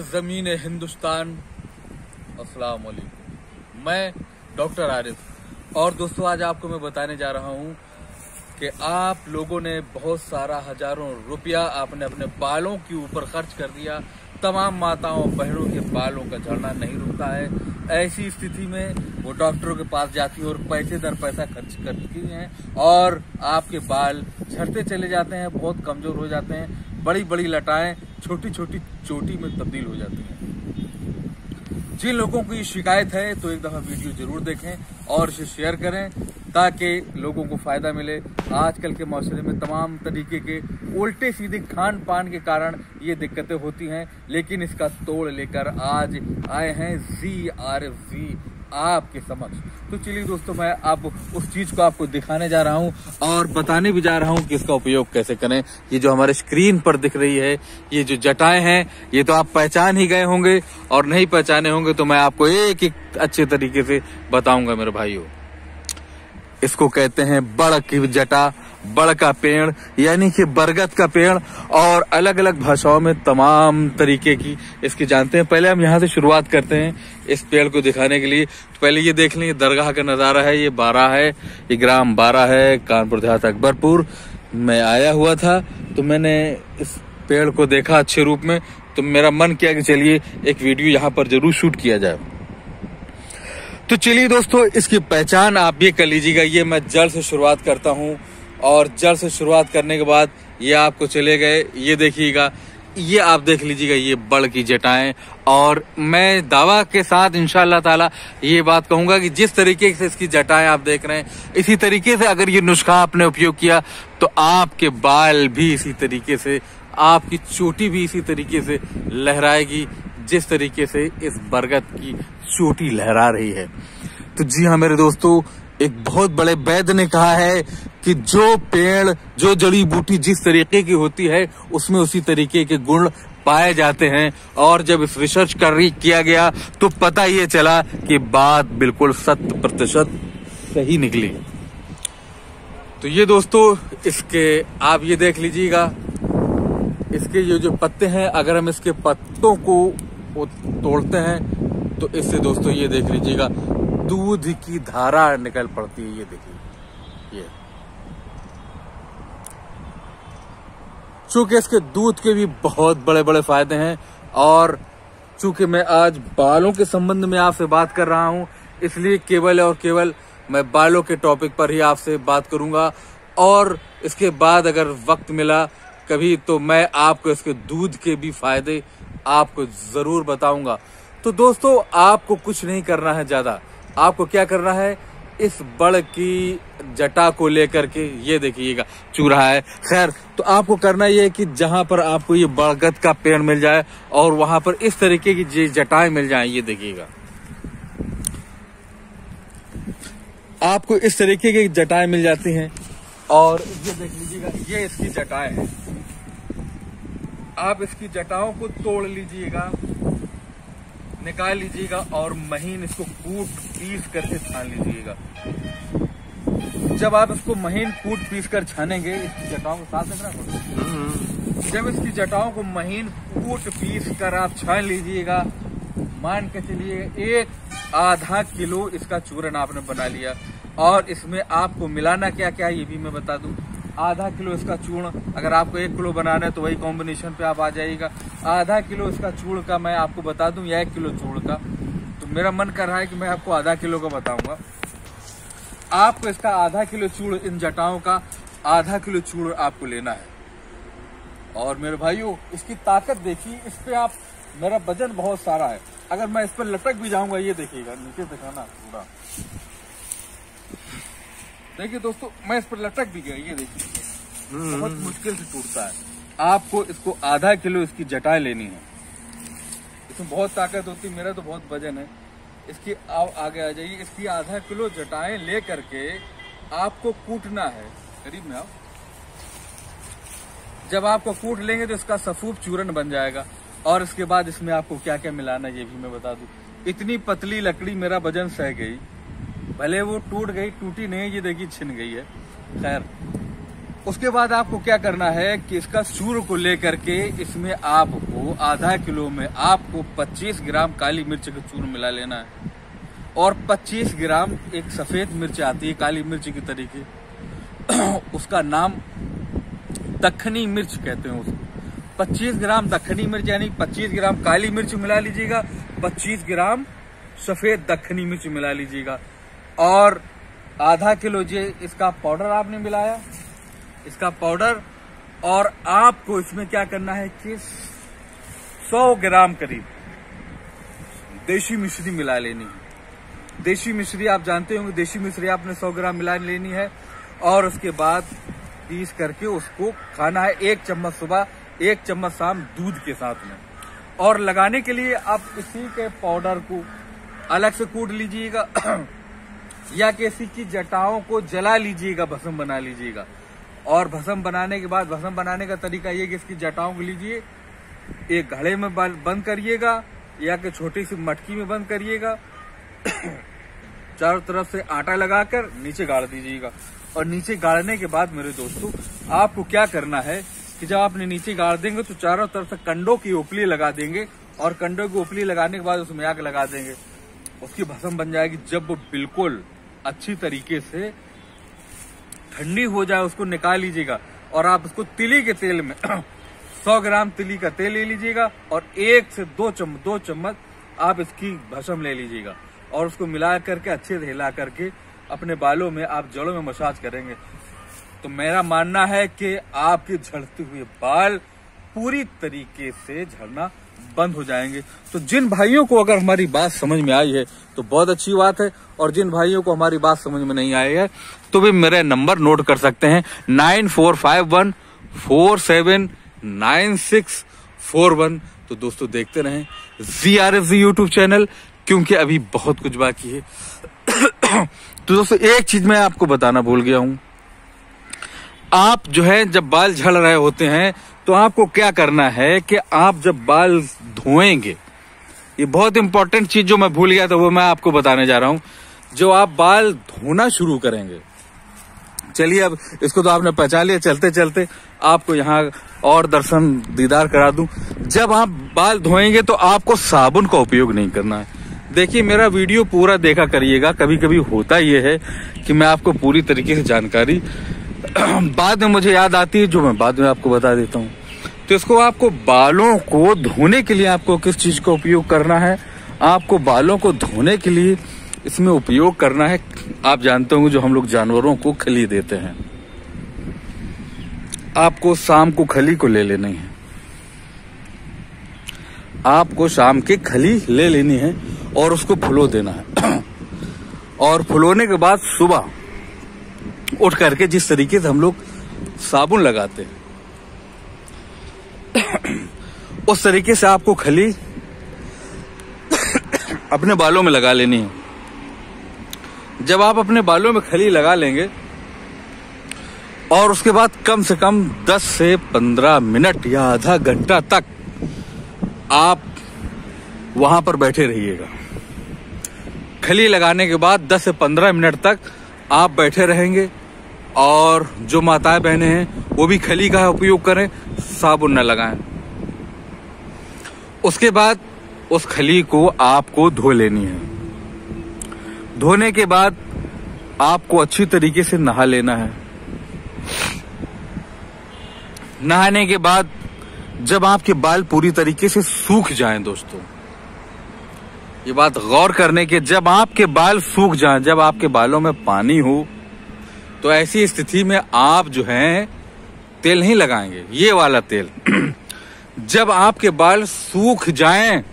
ज़मीन हिंदुस्तान। अस्सलाम वालेकुम मैं डॉक्टर आरिफ। और दोस्तों, आज आपको मैं बताने जा रहा हूँ कि आप लोगों ने बहुत सारा हज़ारों रुपया आपने अपने बालों के ऊपर खर्च कर दिया। तमाम माताओं, बहनों के बालों का झड़ना नहीं रुकता है। ऐसी स्थिति में वो डॉक्टरों के पास जाती है और पैसे दर पैसा खर्च करती हैं और आपके बाल झड़ते चले जाते हैं, बहुत कमज़ोर हो जाते हैं। बड़ी बड़ी लटाएँ छोटी छोटी चोटी में तब्दील हो जाती हैं। जिन लोगों को ये शिकायत है तो एक दफ़ा वीडियो ज़रूर देखें और इसे शेयर करें ताकि लोगों को फ़ायदा मिले। आजकल के मौसम में तमाम तरीके के उल्टे सीधे खान पान के कारण ये दिक्कतें होती हैं, लेकिन इसका तोड़ लेकर आज आए हैं जी आर वी आपके समक्ष। तो चलिए दोस्तों, मैं अब उस चीज़ को आपको दिखाने जा रहा हूँ और बताने भी जा रहा हूँ कि इसका उपयोग कैसे करें। ये जो हमारे स्क्रीन पर दिख रही है, ये जो जटाएँ हैं, ये तो आप पहचान ही गए होंगे और नहीं पहचाने होंगे तो मैं आपको एक एक अच्छे तरीके से बताऊँगा मेरे भाइयों। इसको कहते हैं बड़ की जटा। बड़ का पेड़, यानी कि बरगद का पेड़, और अलग अलग भाषाओं में तमाम तरीके की इसकी जानते हैं। पहले हम यहाँ से शुरुआत करते हैं इस पेड़ को दिखाने के लिए। तो पहले ये देख लें दरगाह का नज़ारा है, ये बारह है, ये ग्राम बारह है, कानपुर देहात अकबरपुर मैं आया हुआ था। तो मैंने इस पेड़ को देखा अच्छे रूप में। तो मेरा मन किया कि चलिए एक वीडियो यहाँ पर ज़रूर शूट किया जाए। तो चलिए दोस्तों, इसकी पहचान आप भी कर लीजिएगा। ये मैं जड़ से शुरुआत करता हूँ। और जड़ से शुरुआत करने के बाद ये आपको चले गए। ये देखिएगा, ये आप देख लीजिएगा, ये बड़ की जटाएँ और मैं दावा के साथ इंशाल्लाह ताला ये बात कहूँगा कि जिस तरीके से इसकी जटाएँ आप देख रहे हैं, इसी तरीके से अगर ये नुस्खा आपने उपयोग किया तो आपके बाल भी इसी तरीके से, आपकी चोटी भी इसी तरीके से लहराएगी, जिस तरीके से इस बरगद की चोटी लहरा रही है। तो जी हाँ मेरे दोस्तों, एक बहुत बड़े वैद्य ने कहा है कि जो पेड़, जो जड़ी बूटी जिस तरीके की होती है, उसमें उसी तरीके के गुण पाए जाते हैं। और जब इस रिसर्च कर किया गया तो पता ये चला कि बात बिल्कुल शत प्रतिशत सही निकली। तो ये दोस्तों, इसके आप ये देख लीजिएगा। इसके ये जो पत्ते हैं, अगर हम इसके पत्तों को तोड़ते हैं तो इससे दोस्तों ये देख लीजिएगा, दूध की धारा निकल पड़ती है, ये देखिए। ये। चूँकि इसके दूध के भी बहुत बड़े बड़े फ़ायदे हैं और चूँकि मैं आज बालों के संबंध में आपसे बात कर रहा हूँ, इसलिए केवल और केवल मैं बालों के टॉपिक पर ही आपसे बात करूँगा। और इसके बाद अगर वक्त मिला कभी तो मैं आपको इसके दूध के भी फ़ायदे आपको ज़रूर बताऊँगा। तो दोस्तों, आपको कुछ नहीं करना है ज़्यादा। आपको क्या करना है? इस बड़ की जटा को लेकर के ये देखिएगा, चूरा है। खैर तो आपको करना ये है कि जहाँ पर आपको ये बड़गद का पेड़ मिल जाए और वहाँ पर इस तरीके की जटाएँ मिल जाए, ये देखिएगा। आपको इस तरीके की जटाएँ मिल जाती हैं और ये देख लीजिएगा, ये इसकी जटाएँ हैं। आप इसकी जटाओं को तोड़ लीजिएगा। निकाल लीजिएगा और महीन इसको कूट पीस करके छान लीजिएगा। जब आप इसको महीन कूट पीस कर छानेंगे, इसकी जटाओं को साथ रखना जब इसकी जटाओं को महीन कूट पीस कर आप छान लीजिएगा, मान के चलिए एक आधा किलो इसका चूरन आपने बना लिया। और इसमें आपको मिलाना क्या क्या ये भी मैं बता दूँ। आधा किलो इसका चूर्ण, अगर आपको एक किलो बनाना है तो वही कॉम्बिनेशन पे आप आ जाइएगा। आधा किलो इसका चूर्ण का मैं आपको बता दूँ, या एक किलो चूर्ण का। तो मेरा मन कर रहा है कि मैं आपको आधा किलो का बताऊँगा। आपको इसका आधा किलो चूर्ण, इन जटाओं का आधा किलो चूर्ण आपको लेना है। और मेरे भाइयों, इसकी ताकत देखिए, इस पे आप, मेरा वज़न बहुत सारा है। अगर मैं इस पर लटक भी जाऊँगा, ये देखिएगा, नीचे दिखाना पूरा। देखिए दोस्तों मैं इस पर लटक भी गया ये देखिए। हम्म। बहुत मुश्किल से टूटता है। आपको इसको आधा किलो इसकी जटाएँ लेनी है। इसमें बहुत ताकत होती है मेरा तो बहुत वज़न है। इसकी आप आगे आ जाइए। इसकी आधा किलो जटाएँ ले करके आपको कूटना है। करीब में आप जब आपको कूट लेंगे तो इसका सफूब चूरन बन जाएगा। और इसके बाद इसमें आपको क्या क्या मिलाना है ये भी मैं बता दूँ। इतनी पतली लकड़ी मेरा वज़न सह गई। भले वो टूट गई, टूटी नहीं, ये देखिए छिन गई है। खैर, उसके बाद आपको क्या करना है कि इसका सूर को लेकर के इसमें आपको आधा किलो में आपको 25 ग्राम काली मिर्च का चूर्ण मिला लेना है। और 25 ग्राम एक सफ़ेद मिर्च आती है, काली मिर्च की तरीके। उसका नाम दखनी मिर्च कहते हैं उसको। 25 ग्राम दखनी मिर्च, यानी 25 ग्राम काली मिर्च मिला लीजिएगा 25 ग्राम सफ़ेद दखनी मिर्च मिला लीजिएगा। और आधा किलो जे इसका पाउडर आपने मिलाया। इसका पाउडर और आपको इसमें क्या करना है कि 100 ग्राम करीब देशी मिश्री मिला लेनी है। देशी मिश्री आप जानते होंगे, देशी मिश्री आपने 100 ग्राम मिला लेनी है और उसके बाद पीस करके उसको खाना है एक चम्मच सुबह, एक चम्मच शाम दूध के साथ में। और लगाने के लिए आप इसी के पाउडर को अलग से कूट लीजिएगा। या किसी की जटाओं को जला लीजिएगा, भस्म बना लीजिएगा। और भस्म बनाने के बाद, भस्म बनाने का तरीका ये कि इसकी जटाओं को लीजिए, एक घड़े में बंद करिएगा, या कि छोटी सी मटकी में बंद करिएगा। चारों तरफ़ से आटा लगाकर नीचे गाड़ दीजिएगा। और नीचे गाड़ने के बाद, मेरे दोस्तों, आपको क्या करना है कि जब आपने नीचे गाड़ देंगे तो चारों तरफ़ से कंडों की ओपली लगा देंगे, और कंडों की ओपली लगाने के बाद उसमें आग लगा देंगे। उसकी भस्म बन जाएगी जब वो बिल्कुल अच्छी तरीके से ठंडी हो जाए, उसको निकाल लीजिएगा और आप उसको तिली के तेल में 100 ग्राम तिली का तेल ले लीजिएगा और एक से दो चम्मच दो चम्मच आप इसकी भसम ले लीजिएगा और उसको मिला करके, अच्छे से हिला करके अपने बालों में आप जड़ों में मसाज करेंगे। तो मेरा मानना है कि आपके झड़ते हुए बाल पूरी तरीके से झड़ना बंद हो जाएँगे। तो जिन भाइयों को अगर हमारी बात समझ में आई है तो बहुत अच्छी बात है, और जिन भाइयों को हमारी बात समझ में नहीं आई है तो वे मेरा नंबर नोट कर सकते हैं, nine four five one four seven nine six four one. तो दोस्तों, देखते रहें G R F G YouTube channel, क्योंकि अभी बहुत कुछ बाकी है। तो दोस्तों, एक चीज़ मैं आपको बताना भूल गया हूँ। आप जो है, जब बाल झड़ रहे होते हैं तो आपको क्या करना है कि आप जब बाल धोएँगे, ये बहुत इंपॉर्टेंट चीज़ जो मैं भूल गया था, वो मैं आपको बताने जा रहा हूँ। जो आप बाल धोना शुरू करेंगे, चलिए अब इसको तो आपने पहचान लिया, चलते चलते आपको यहाँ और दर्शन दीदार करा दूँ। जब आप बाल धोएँगे तो आपको साबुन का उपयोग नहीं करना है। देखिए, मेरा वीडियो पूरा देखा करिएगा कभी कभी होता ये है कि मैं आपको पूरी तरीके से जानकारी बाद में मुझे याद आती है, जो मैं बाद में आपको बता देता हूँ। तो इसको आपको बालों को धोने के लिए आपको किस चीज़ का उपयोग करना है? आपको बालों को धोने के लिए इसमें उपयोग करना है, आप जानते होंगे, जो हम लोग जानवरों को खली देते हैं। आपको शाम को खली को ले लेनी है। आपको शाम की खली ले लेनी है और उसको फुलो देना है। और फुलोने के बाद सुबह उठ करके जिस तरीके से हम लोग साबुन लगाते हैं। उस तरीके से आपको खली अपने बालों में लगा लेनी है। जब आप अपने बालों में खली लगा लेंगे और उसके बाद कम से कम 10 से 15 मिनट या आधा घंटा तक आप वहाँ पर बैठे रहिएगा। खली लगाने के बाद 10 से 15 मिनट तक आप बैठे रहेंगे। और जो माताएँ बहने हैं, वो भी खली का उपयोग करें, साबुन न लगाएँ। उसके बाद उस खली को आपको धो लेनी है। धोने के बाद आपको अच्छी तरीके से नहा लेना है। नहाने के बाद जब आपके बाल पूरी तरीके से सूख जाएँ दोस्तों, ये बात गौर करने के जब आपके बाल सूख जाएँ, जब आपके बालों में पानी हो तो ऐसी स्थिति में आप जो है, तेल नहीं लगाएँगे। ये वाला तेल। जब आपके बाल सूख जाएँ,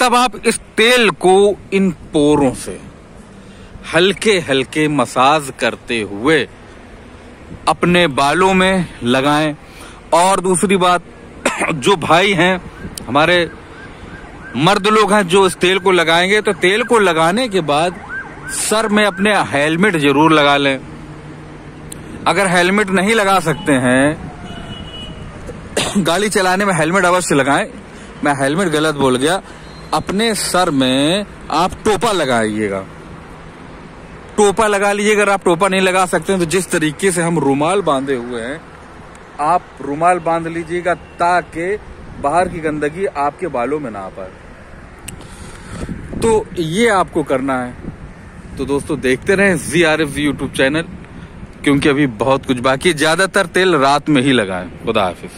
तब आप इस तेल को इन पोरों से हल्के हल्के मसाज करते हुए अपने बालों में लगाएँ। और दूसरी बात, जो भाई हैं, हमारे मर्द लोग हैं, जो इस तेल को लगाएँगे तो तेल को लगाने के बाद सर, में अपने हेलमेट ज़रूर लगा लें। अगर हेलमेट नहीं लगा सकते हैं, गाड़ी चलाने में हेलमेट अवश्य लगाएँ। मैं हेलमेट गलत बोल गया। अपने सर में आप टोपा लगाइएगा। टोपा लगा लीजिए। अगर आप टोपा नहीं लगा सकते हैं तो जिस तरीके से हम रुमाल बांधे हुए हैं, आप रुमाल बाँध लीजिएगा ताकि बाहर की गंदगी आपके बालों में ना आ पाए। तो ये आपको करना है। तो दोस्तों देखते रहें G R F YouTube channel क्योंकि अभी बहुत कुछ बाकी है। ज़्यादातर तेल रात में ही लगाएँ। खुदा हाफिज।